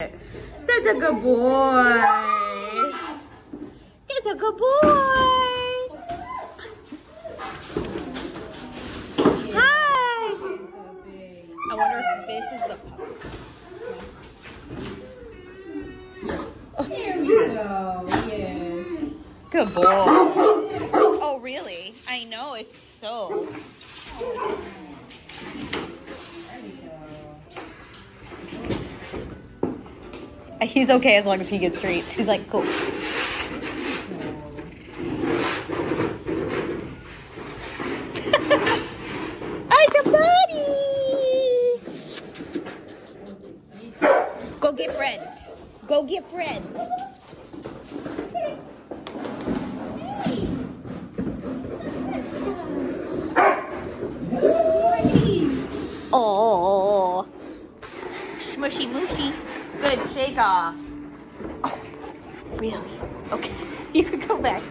That's a good boy. That's a good boy. Hi. I wonder if this is the pup. There we go. Yes. Good boy. Oh, really? I know, it's so. He's okay as long as he gets treats. He's like, cool. Hi, the buddies! Go get friend. Go get friend. Oh, smushy mushy. Good shake off. Oh, really? Okay, you can go back.